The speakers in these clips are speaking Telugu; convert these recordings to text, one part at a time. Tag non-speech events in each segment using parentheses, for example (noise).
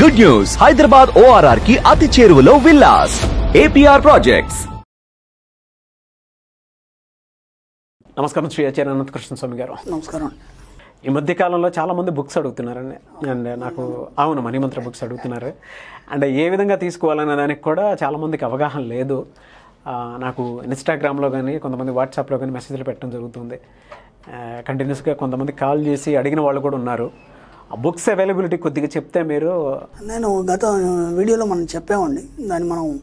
గుడ్ న్యూస్ హైదరాబాద్ ఓఆర్ఆర్కి అతి చేరువలో విల్లాస్. ఏపీఆర్ ప్రాజెక్ట్స్ నమస్కారం శ్రీ ఆచార్య అనంతకృష్ణ స్వామి గారు. నమస్కారం. ఈ మధ్య కాలంలో చాలా మంది బుక్స్ అడుగుతున్నారండి అండ్ నాకు అవును మణిమంత్ర బుక్స్ అడుగుతున్నారు. అండ్ ఏ విధంగా తీసుకోవాలనే దానికి కూడా చాలా మందికి అవగాహన లేదు. నాకు ఇన్స్టాగ్రామ్లో కానీ కొంతమంది వాట్సాప్లో కానీ మెసేజ్లు పెట్టడం జరుగుతుంది. కంటిన్యూస్గా కొంతమంది కాల్ చేసి అడిగిన వాళ్ళు కూడా ఉన్నారు. బుక్స్ అవైలబిలిటీ కొద్దిగా చెప్తే మీరు నేను గత వీడియోలో మనం చెప్పామండి. దాన్ని మనం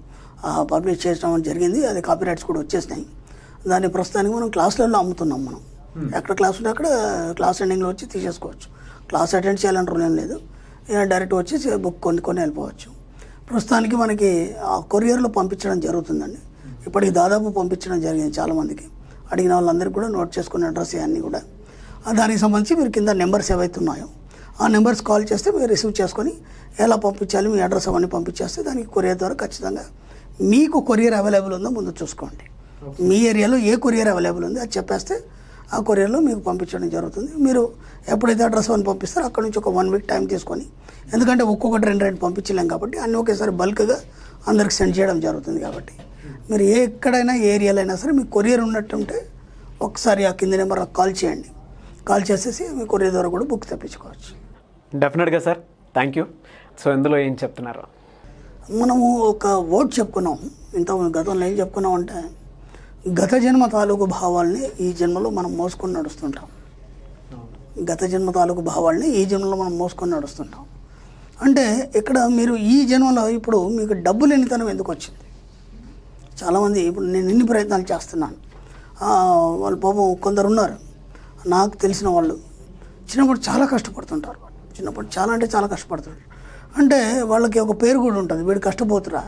పబ్లిష్ చేయడం జరిగింది. అది కాపీరైట్స్ కూడా వచ్చేసినాయి. దాన్ని ప్రస్తుతానికి మనం క్లాసులలో అమ్ముతున్నాం మనం. ఎక్కడ క్లాస్ ఉంటే అక్కడ క్లాస్ ఎండింగ్లో వచ్చి తీసేసుకోవచ్చు. క్లాస్ అటెండ్ చేయాలని రూల్ ఏం లేదు. డైరెక్ట్ వచ్చి బుక్ కొన్ని కొన్ని వెళ్ళిపోవచ్చు. ప్రస్తుతానికి మనకి ఆ కొరియర్లో పంపించడం జరుగుతుందండి. ఇప్పటికి దాదాపు పంపించడం జరిగింది చాలామందికి. అడిగిన వాళ్ళందరికీ కూడా నోట్ చేసుకునే అడ్రస్ ఇవన్నీ కూడా. దానికి సంబంధించి మీరు కింద నెంబర్స్ ఏవైతే ఉన్నాయో ఆ నెంబర్స్ కాల్ చేస్తే మీరు రిసీవ్ చేసుకొని ఎలా పంపించాలి మీ అడ్రస్ అవన్నీ పంపించేస్తే దానికి కొరియర్ ద్వారా ఖచ్చితంగా మీకు కొరియర్ అవైలబుల్ ఉందో ముందు చూసుకోండి. మీ ఏరియాలో ఏ కొరియర్ అవైలబుల్ ఉంది అది చెప్పేస్తే ఆ కొరియర్లో మీకు పంపించడం జరుగుతుంది. మీరు ఎప్పుడైతే అడ్రస్ అని పంపిస్తారో అక్కడ నుంచి ఒక వన్ వీక్ టైం తీసుకొని ఎందుకంటే ఒక్కొక్కటి రెండు రెండు పంపించలేం కాబట్టి అన్నీ ఒకేసారి బల్క్గా అందరికి సెండ్ చేయడం జరుగుతుంది కాబట్టి. మీరు ఏ ఎక్కడైనా ఏరియాలో అయినా సరే మీకు కొరియర్ ఉన్నట్టుంటే ఒకసారి ఆ కింది నెంబర్ కాల్ చేయండి. కాల్ చేసేసి మీ కొరియర్ ద్వారా కూడా బుక్ తెప్పించుకోవచ్చు. డెఫినెట్గా సార్ థ్యాంక్ యూ సో ఇందులో ఏం చెప్తున్నారు? మనము ఒక వర్డ్ చెప్పుకున్నాం. ఇంత గతంలో ఏం చెప్పుకున్నాం అంటే గత జన్మ తాలూకు భావాల్ని ఈ జన్మలో మనం మోసుకొని నడుస్తుంటాం. గత జన్మ తాలూకు భావాల్ని ఈ జన్మలో మనం మోసుకొని నడుస్తుంటాం. అంటే ఇక్కడ మీరు ఈ జన్మలో ఇప్పుడు మీకు డబ్బు లేనితనం ఎందుకు వచ్చింది? చాలామంది ఇప్పుడు నేను ఎన్ని ప్రయత్నాలు చేస్తున్నాను. వాళ్ళు పాపం కొందరు ఉన్నారు. నాకు తెలిసిన వాళ్ళు చిన్నప్పుడు చాలా కష్టపడుతుంటారు. చిన్నప్పుడు చాలా అంటే చాలా కష్టపడుతుంటారు అంటే వాళ్ళకి ఒక పేరు కూడా ఉంటుంది వీడు కష్టపోతురా.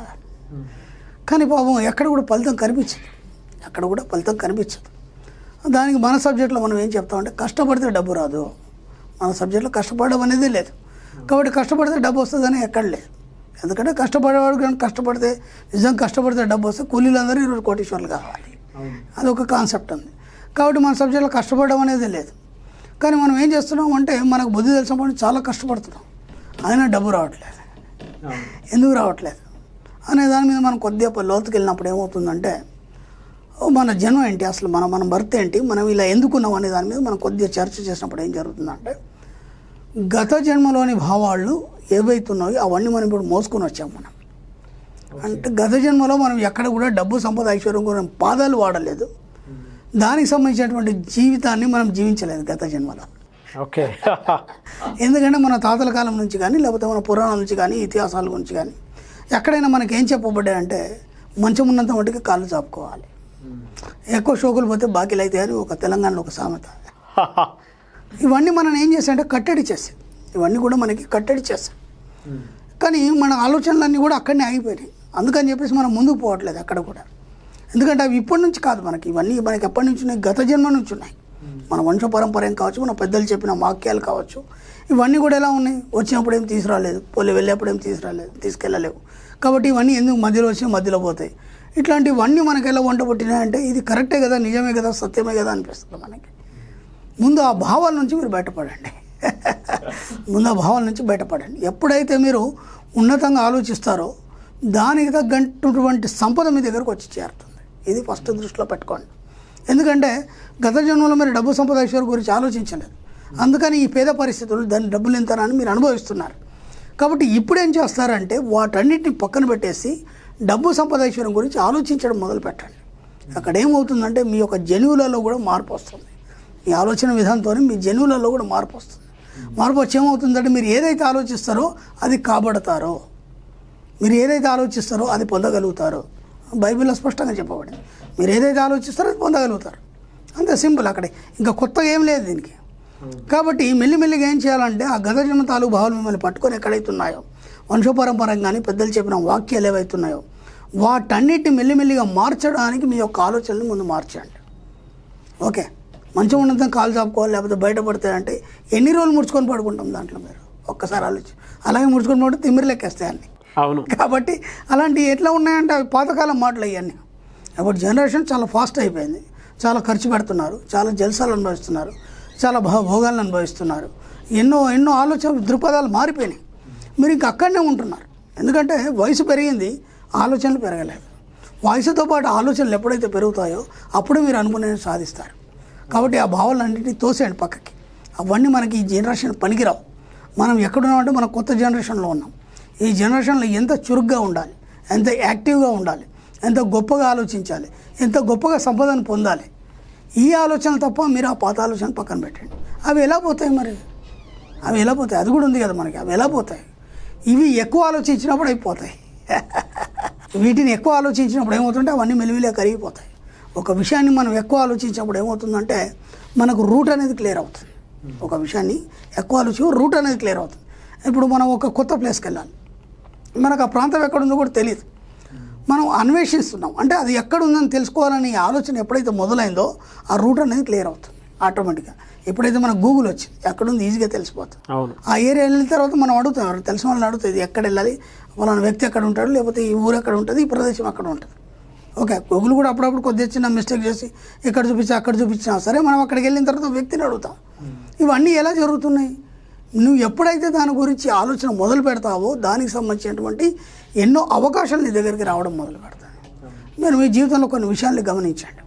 కానీ పాపం ఎక్కడ కూడా ఫలితం కనిపించదు. ఎక్కడ కూడా ఫలితం కనిపించదు. దానికి మన సబ్జెక్ట్లో మనం ఏం చెప్తామంటే కష్టపడితే డబ్బు రాదు. మన సబ్జెక్ట్లో కష్టపడడం అనేది లేదు. కాబట్టి కష్టపడితే డబ్బు వస్తుందని ఎక్కడ లేదు. ఎందుకంటే కష్టపడేవాడు కానీ కష్టపడితే నిజం కష్టపడితే డబ్బు వస్తే కూలీలందరూ ఈరోజు కోటీశ్వర్లు కావాలి. అదొక కాన్సెప్ట్ ఉంది. కాబట్టి మన సబ్జెక్ట్లో కష్టపడడం అనేది లేదు. కానీ మనం ఏం చేస్తున్నాం అంటే మనకు బుద్ధి తెలిసినప్పుడు చాలా కష్టపడుతున్నాం. అయినా డబ్బు రావట్లేదు. ఎందుకు రావట్లేదు? అనే దాని మీద మనం కొద్దిగా లోతుకి వెళ్ళినప్పుడు ఏమవుతుందంటే మన జన్మ ఏంటి? అసలు మన మన బర్త్ ఏంటి? మనం ఇలా ఎందుకున్నాం అనే దాని మీద మనం కొద్దిగా చర్చ చేసినప్పుడు ఏం జరుగుతుందంటే గత జన్మలోని భావాలు ఏవైతున్నాయో అవన్నీ మనం ఇప్పుడు మోసుకొని వచ్చాం మనం. అంటే గత జన్మలో మనం ఎక్కడ కూడా డబ్బు సంపద ఐశ్వర్యం కూడా పాదాలు వాడలేదు. దానికి సంబంధించినటువంటి జీవితాన్ని మనం జీవించలేదు గత జన్మలో. ఓకే. ఎందుకంటే మన తాతల కాలం నుంచి కానీ లేకపోతే మన పురాణాల నుంచి కానీ ఇతిహాసాల గురించి కానీ ఎక్కడైనా మనకి ఏం చెప్పబడ్డాయంటే మంచం ఉన్నంత మటుకు కాళ్ళు చాపుకోవాలి. ఎక్కువ షోకులు పోతే బాకీలు అయితే అని ఒక తెలంగాణలో ఒక సామెత. ఇవన్నీ మనం ఏం చేసామంటే కట్టడి చేసాం ఇవన్నీ కూడా మనకి కట్టడి చేసాం కానీ మన ఆలోచనలన్నీ కూడా అక్కడనే ఆగిపోయినాయి. అందుకని చెప్పేసి మనం ముందుకు పోవట్లేదు అక్కడ కూడా. ఎందుకంటే అవి ఇప్పటి నుంచి కాదు మనకి. ఇవన్నీ మనకి ఎప్పటి నుంచి ఉన్నాయి? గత జన్మ నుంచి ఉన్నాయి. మన వంశ పరంపర కావచ్చు మన పెద్దలు చెప్పిన వాక్యాలు కావచ్చు. ఇవన్నీ కూడా ఎలా ఉన్నాయి? వచ్చినప్పుడు ఏం తీసుకురాలేదు. పోలే వెళ్ళేప్పుడు ఏం తీసుకురాలేదు తీసుకెళ్ళలేవు. కాబట్టి ఇవన్నీ ఎందుకు మధ్యలో వచ్చి మధ్యలో పోతాయి? ఇట్లాంటివన్నీ మనకి ఎలా వంట పుట్టినాయంటే ఇది కరెక్టే కదా నిజమే కదా సత్యమే కదా అనిపిస్తుంది మనకి. ముందు ఆ భావాల నుంచి మీరు బయటపడండి. (laughs) ముందు ఆ భావాల నుంచి బయటపడండి. ఎప్పుడైతే మీరు ఉన్నతంగా ఆలోచిస్తారో దానికి తగ్గట్టుటువంటి సంపద మీ దగ్గరకు వచ్చి చేరుతుంది ఇది ఫస్ట్ దృష్టిలో పెట్టుకోండి. ఎందుకంటే గత జన్మలో మీరు డబ్బు సంపద ఐశ్వర్యం గురించి ఆలోచించలేదు అందుకని ఈ పేద పరిస్థితులు దాని డబ్బులు ఎంతనని మీరు అనుభవిస్తున్నారు. కాబట్టి ఇప్పుడు ఏం చేస్తారంటే వాటన్నిటిని పక్కన పెట్టేసి డబ్బు సంపద ఈశ్వరం గురించి ఆలోచించడం మొదలు పెట్టండి. అక్కడ ఏమవుతుందంటే మీ యొక్క జనువులలో కూడా మార్పు వస్తుంది. మీ ఆలోచన విధానంతో మీ జనువులలో కూడా మార్పు వస్తుంది. మార్పు వచ్చి ఏమవుతుందంటే మీరు ఏదైతే ఆలోచిస్తారో అది కాబడతారో మీరు ఏదైతే ఆలోచిస్తారో అది పొందగలుగుతారో బైబిల్లో స్పష్టంగా చెప్పబడింది. మీరు ఏదైతే ఆలోచిస్తారో అది పొందగలుగుతారు. అంతే సింపుల్ అక్కడే. ఇంకా కొత్తగా ఏం లేదు దీనికి. కాబట్టి మెల్లిమెల్లిగా ఏం చేయాలంటే ఆ గత జన్మ భావాలు మిమ్మల్ని పట్టుకొని ఎక్కడైతే ఉన్నాయో కానీ పెద్దలు చెప్పిన వాక్యాలు ఏవైతే ఉన్నాయో వాటన్నిటిని మెల్లిమెల్లిగా మార్చడానికి మీ యొక్క ఆలోచనలు ముందు మార్చండి. ఓకే? మంచిగా ఉన్నంత కాలు చాపుకోవాలి లేకపోతే బయటపడతాయంటే ఎన్ని రోజులు ముడుచుకొని పడుకుంటాం దాంట్లో మీరు? ఒక్కసారి ఆలోచి. అలాగే ముడుచుకొని పడితే తిమ్మిరి లెక్కేస్తాయి అన్నీ. అవును. కాబట్టి అలాంటివి ఎట్లా ఉన్నాయంటే అవి పాతకాలం మాటలు అవన్నీ అప్పుడు జనరేషన్ చాలా ఫాస్ట్ అయిపోయింది. చాలా ఖర్చు పెడుతున్నారు. చాలా జల్సాలు అనుభవిస్తున్నారు. చాలా భోగాలను అనుభవిస్తున్నారు. ఎన్నో ఎన్నో ఆలోచన దృక్పథాలు మారిపోయినాయి. మీరు ఇంక అక్కడనే ఉంటున్నారు. ఎందుకంటే వయసు పెరిగింది ఆలోచనలు పెరగలేదు. వయసుతో పాటు ఆలోచనలు ఎప్పుడైతే పెరుగుతాయో అప్పుడు మీరు అనుకునే సాధిస్తారు. కాబట్టి ఆ భావాలన్నింటినీ తోసేయండి పక్కకి. అవన్నీ మనకి ఈ జనరేషన్ పనికిరావు. మనం ఎక్కడున్నామంటే మనం కొత్త జనరేషన్లో ఉన్నాం. ఈ జనరేషన్లో ఎంత చురుగ్గా ఉండాలి ఎంత యాక్టివ్గా ఉండాలి ఎంత గొప్పగా ఆలోచించాలి ఎంత గొప్పగా సంపదను పొందాలి? ఈ ఆలోచన తప్ప మీరు ఆ పాత ఆలోచన పక్కన పెట్టండి. అవి ఎలా పోతాయి మరి? అవి ఎలా పోతాయి? అది కూడా ఉంది కదా మనకి. అవి ఎలా పోతాయి? ఇవి ఎక్కువ ఆలోచించినప్పుడు అయిపోతాయి. (laughs) వీటిని ఎక్కువ ఆలోచించినప్పుడు ఏమవుతుంటే అవన్నీ మెలివిలే కరిగిపోతాయి. ఒక విషయాన్ని మనం ఎక్కువ ఆలోచించినప్పుడు ఏమవుతుందంటే మనకు రూట్ అనేది క్లియర్ అవుతుంది. ఒక విషయాన్ని ఎక్కువ ఆలోచించి రూట్ అనేది క్లియర్ అవుతుంది. ఇప్పుడు మనం ఒక కొత్త ప్లేస్కి వెళ్ళాలి. మనకు ఆ ప్రాంతం ఎక్కడుందో కూడా తెలియదు మనం అన్వేషిస్తున్నాం. అంటే అది ఎక్కడ ఉందని తెలుసుకోవాలని ఆలోచన ఎప్పుడైతే మొదలైందో ఆ రూట్ అనేది క్లియర్ అవుతుంది ఆటోమేటిక్గా. ఎప్పుడైతే మనకు గూగుల్ వచ్చింది ఎక్కడుంది ఈజీగా తెలిసిపోతుంది. ఆ ఏరియా వెళ్ళిన తర్వాత మనం అడుగుతాం ఎవరు తెలిసిన వాళ్ళని అడుగుతుంది ఎక్కడ వెళ్ళాలి వాళ్ళని వ్యక్తి ఎక్కడ ఉంటాడు లేకపోతే ఈ ఊరు ఎక్కడ ఉంటుంది ఈ ప్రదేశం అక్కడ ఉంటుంది. ఓకే గూగుల్ కూడా అప్పుడప్పుడు కొద్దిగా చిన్న మిస్టేక్ చేసి ఇక్కడ చూపించి అక్కడ చూపించినా సరే మనం అక్కడికి వెళ్ళిన తర్వాత వ్యక్తిని అడుగుతాం. ఇవన్నీ ఎలా జరుగుతున్నాయి? నువ్వు ఎప్పుడైతే దాని గురించి ఆలోచన మొదలు పెడతావో దానికి సంబంధించినటువంటి ఎన్నో అవకాశాలు నీ దగ్గరికి రావడం మొదలు పెడతాయి మీరు మీ జీవితంలో కొన్ని విషయాల్ని గమనించండి.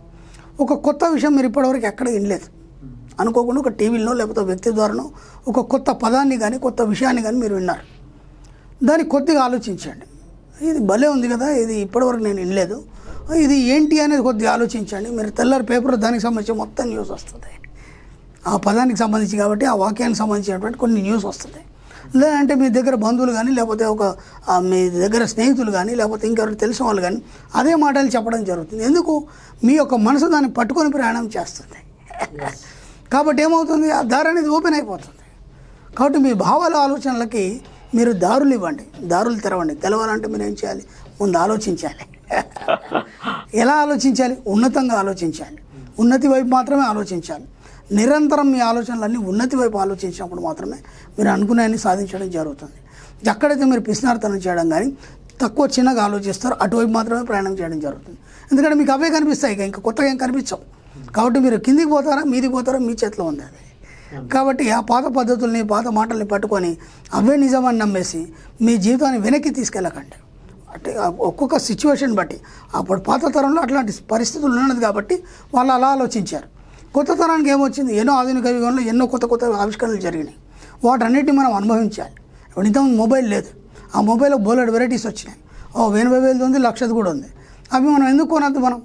ఒక కొత్త విషయం మీరు ఇప్పటివరకు ఎక్కడ వినలేదు. అనుకోకుండా ఒక టీవీలో లేకపోతే వ్యక్తి ద్వారానో ఒక కొత్త పదాన్ని కానీ కొత్త విషయాన్ని కానీ మీరు విన్నారు. దాన్ని కొద్దిగా ఆలోచించండి. ఇది భలే ఉంది కదా ఇది ఇప్పటివరకు నేను వినలేదు. ఇది ఏంటి అనేది కొద్దిగా ఆలోచించండి. మీరు తెల్లారి పేపర్ దానికి సంబంధించి మొత్తం న్యూస్ వస్తుంది. ఆ పదానికి సంబంధించి కాబట్టి ఆ వాక్యానికి సంబంధించినటువంటి కొన్ని న్యూస్ వస్తుంది. లేదంటే మీ దగ్గర బంధువులు కానీ లేకపోతే ఒక మీ దగ్గర స్నేహితులు కానీ లేకపోతే ఇంకెవరు తెలిసిన వాళ్ళు కానీ అదే మాటలు చెప్పడం జరుగుతుంది. ఎందుకు? మీ యొక్క మనసు దాన్ని పట్టుకొని ప్రయాణం చేస్తుంది. కాబట్టి ఏమవుతుంది? ఆ దారి అనేది ఓపెన్ అయిపోతుంది. కాబట్టి మీ భావాల ఆలోచనలకి మీరు దారులు ఇవ్వండి. దారులు తెరవండి. తెలవాలంటే మీరు ఏం చేయాలి? ముందు ఆలోచించాలి. (laughs) ఎలా ఆలోచించాలి? ఉన్నతంగా ఆలోచించాలి. ఉన్నతి వైపు మాత్రమే ఆలోచించాలి. నిరంతరం మీ ఆలోచనలన్నీ ఉన్నతి వైపు ఆలోచించినప్పుడు మాత్రమే మీరు అనుకునేన్ని సాధించడం జరుగుతుంది. ఎక్కడైతే మీరు పిసినార్థనం చేయడం కానీ తక్కువ చిన్నగా ఆలోచిస్తారు అటువైపు మాత్రమే ప్రయాణం చేయడం జరుగుతుంది. ఎందుకంటే మీకు అవే కనిపిస్తాయి ఇక ఇంకా కొత్తగా ఏం కనిపించవు. కాబట్టి మీరు కిందికి పోతారా మీదికి పోతారా మీ చేతిలో ఉంది అది కాబట్టి ఆ పాత పద్ధతుల్ని పాత మాటల్ని పట్టుకొని అవే నిజమని నమ్మేసి మీ జీవితాన్ని వెనక్కి తీసుకెళ్ళకండి. అంటే ఒక్కొక్క సిచ్యువేషన్ బట్టి అప్పుడు పాత తరంలో అట్లాంటి పరిస్థితులు ఉన్నది కాబట్టి వాళ్ళు అలా ఆలోచించారు. కొత్త తరానికి ఏమొచ్చింది? ఎన్నో ఆధునిక యుగంలో ఎన్నో కొత్త కొత్త ఆవిష్కరణలు జరిగినాయి. వాటన్నిటిని మనం అనుభవించాలి. ఇప్పుడు ఇంతకుముందు మొబైల్ లేదు. ఆ మొబైల్లో బోలెడ్ వెరైటీస్ వచ్చినాయి. ఓ ఎనభై వేలది ఉంది లక్షది కూడా ఉంది. అవి మనం ఎందుకు కొనద్దు మనం?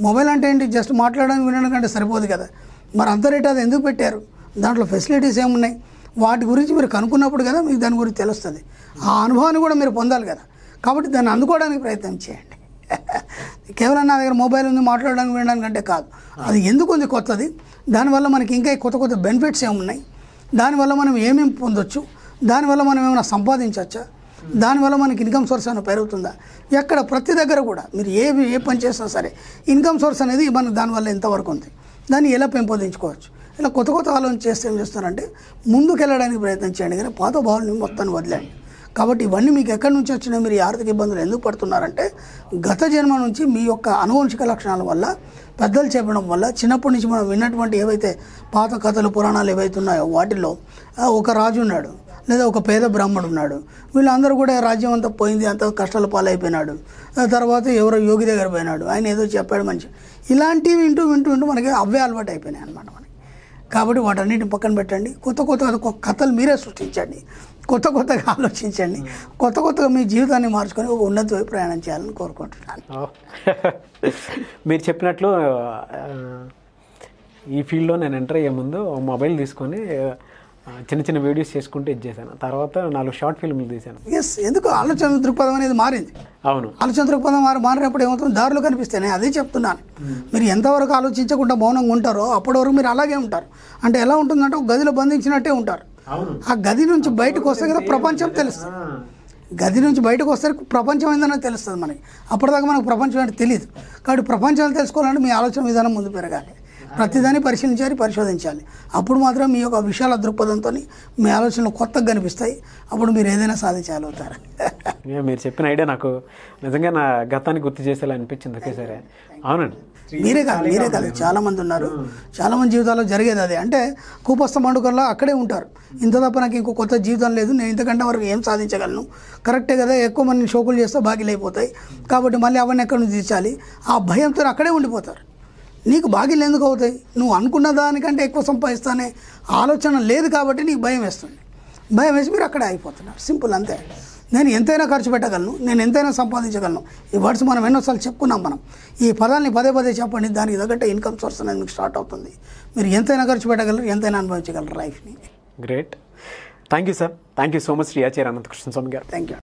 మొబైల్ అంటే ఏంటి? జస్ట్ మాట్లాడడానికి వినడానికి అంటే సరిపోదు కదా. మరి అంత రేట్ అది ఎందుకు పెట్టారు? దాంట్లో ఫెసిలిటీస్ ఏమున్నాయి? వాటి గురించి మీరు కనుక్కున్నప్పుడు కదా మీకు దాని గురించి తెలుస్తుంది. ఆ అనుభవాన్ని కూడా మీరు పొందాలి కదా. కాబట్టి దాన్ని అందుకోవడానికి ప్రయత్నం చేయండి. కేవలం నా దగ్గర మొబైల్ ఉంది మాట్లాడడానికి వినడానికి అంటే కాదు. అది ఎందుకు ఉంది కొత్తది? దానివల్ల మనకి ఇంకా కొత్త కొత్త బెనిఫిట్స్ ఏమున్నాయి? దానివల్ల మనం ఏమేమి పొందొచ్చు? దానివల్ల మనం ఏమైనా సంపాదించవచ్చా దానివల్ల మనకి ఇన్కమ్ సోర్స్ ఏమైనా పెరుగుతుందా? ఎక్కడ? ప్రతి దగ్గర కూడా. మీరు ఏ ఏ పని చేసినా సరే ఇన్కమ్ సోర్స్ అనేది మనకు దానివల్ల ఎంతవరకు ఉంది? దాన్ని ఎలా పెంపొందించుకోవచ్చు? ఇలా కొత్త కొత్త ఆలోచన చేస్తే ఏం చేస్తారంటే ముందుకు వెళ్ళడానికి ప్రయత్నం చేయండి. కానీ పాత భావాలని మొత్తాన్ని వదిలేండి కాబట్టి ఇవన్నీ మీకు ఎక్కడి నుంచి వచ్చినా మీరు ఈ ఆర్థిక ఇబ్బందులు ఎందుకు పడుతున్నారంటే గత జన్మ నుంచి మీ యొక్క అనువంశిక లక్షణాల వల్ల పెద్దలు చెప్పడం వల్ల చిన్నప్పటి నుంచి మనం విన్నటువంటి ఏవైతే పాత కథలు పురాణాలు ఏవైతే ఉన్నాయో వాటిలో ఒక రాజు ఉన్నాడు లేదా ఒక పేద బ్రాహ్మణుడు ఉన్నాడు. వీళ్ళందరూ కూడా రాజ్యం అంతా పోయింది అంత కష్టాల పాలైపోయినాడు. ఆ తర్వాత ఎవరో యోగి దగ్గర పోయినాడు. ఆయన ఏదో చెప్పాడు మంచి ఇలాంటివి వింటూ వింటూ వింటూ మనకి అవే అలవాటు అయిపోయినాయి అనమాట మనకి. కాబట్టి వాటన్నిటిని పక్కన పెట్టండి. కొత్త కొత్త కొత్త కథలు మీరే సృష్టించండి. కొత్త కొత్తగా ఆలోచించండి. కొత్త కొత్తగా మీ జీవితాన్ని మార్చుకొని ఒక ఉన్నతి వైపు ప్రయాణం చేయాలని కోరుకుంటున్నాను. మీరు చెప్పినట్లు ఈ ఫీల్డ్లో నేను ఎంటర్ అయ్యే ముందు మొబైల్ తీసుకొని చిన్న చిన్న వీడియోస్ చేసుకుంటూ ఇది చేశాను. తర్వాత నాలుగు షార్ట్ ఫిల్మ్లు తీశాను. ఎస్ ఎందుకు? ఆలోచన దృక్పథం అనేది మారింది. అవును. ఆలోచన దృక్పథం మారి మారినప్పుడు ఏమవుతుంది? దారులు కనిపిస్తాయి నేను అదే చెప్తున్నాను. మీరు ఎంతవరకు ఆలోచించకుండా మౌనంగా ఉంటారో అప్పటి వరకు మీరు అలాగే ఉంటారు. అంటే ఎలా ఉంటుందంటే ఒక గదిలో బంధించినట్టే ఉంటారు. ఆ గది నుంచి బయటకు వస్తే కదా ప్రపంచం తెలుస్తుంది. గది నుంచి బయటకు వస్తే ప్రపంచం ఏందన్నది తెలుస్తుంది మనకి. అప్పటిదాకా మనకు ప్రపంచం అంటే తెలియదు కాబట్టి ప్రపంచాన్ని తెలుసుకోవాలంటే మీ ఆలోచన విధానం ముందు పెరగాలి. ప్రతిదాన్ని పరిశీలించాలి పరిశోధించాలి. అప్పుడు మాత్రం మీ యొక్క విశాల దృక్పథంతో మీ ఆలోచనలు కొత్తగా కనిపిస్తాయి. అప్పుడు మీరు ఏదైనా సాధించగలుగుతారు. మీరు చెప్పిన ఐడియా నాకు నిజంగా నా గతాన్ని గుర్తు చేసేలా అనిపించింది ఒకేసారి. అవునండి. మీరే కాదు మీరే కాదు. చాలా మంది ఉన్నారు. చాలా మంది జీవితాల్లో జరిగేది అదే. అంటే కూపస్థ మండుకల్లో అక్కడే ఉంటారు. ఇంత తప్ప నాకు ఇంకో కొత్త జీవితం లేదు. నేను ఇంతకంటే వరకు ఏం సాధించగలను? కరెక్టే కదా ఎక్కువ మంది షోకులు చేస్తే బాకీలు అయిపోతాయి కాబట్టి మళ్ళీ అవన్నీ ఎక్కడి నుంచి తీర్చాలి? ఆ భయంతో అక్కడే ఉండిపోతారు. నీకు బాకీలు ఎందుకు అవుతాయి? నువ్వు అనుకున్న దానికంటే ఎక్కువ సంపాదిస్తానే ఆలోచన లేదు కాబట్టి నీకు భయం వేస్తుంది. భయం వేసి మీరు అక్కడే అయిపోతున్నారు సింపుల్ అంతే. నేను ఎంతైనా ఖర్చు పెట్టగలను నేను ఎంతైనా సంపాదించగలను. ఈ వర్డ్స్ మనం ఎన్నోసార్లు చెప్పుకున్నాం మనం. ఈ పదాన్ని పదే పదే చెప్పండి దానికి తగ్గట్టే ఇన్కమ్ సోర్స్ అనేది మీకు స్టార్ట్ అవుతుంది. మీరు ఎంతైనా ఖర్చు పెట్టగలరు ఎంతైనా అనుభవించగలరు లైఫ్ని. Great thank you sir thank you so much Shri Acharya Anantakrishna Swami గారు. Thank you